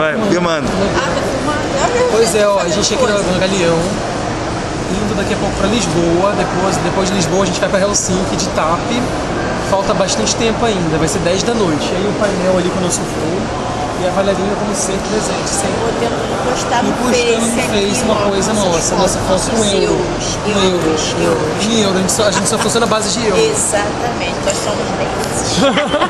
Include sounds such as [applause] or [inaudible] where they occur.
Vai, filmando. Pois é, ó, a gente aqui no, Galeão, indo daqui a pouco pra Lisboa, depois, depois de Lisboa a gente vai pra Helsinki de TAP. Falta bastante tempo ainda, vai ser 10 da noite. Aí o painel ali com o nosso voo e a Valerina como sempre presente, sempre. Podemos postar E no postando no Face uma coisa nossa, nossa foto com euro. euros, Com euros. euros. Em euro, a gente só, a gente só funciona à base de euro. Exatamente, nós somos deuses. [laughs]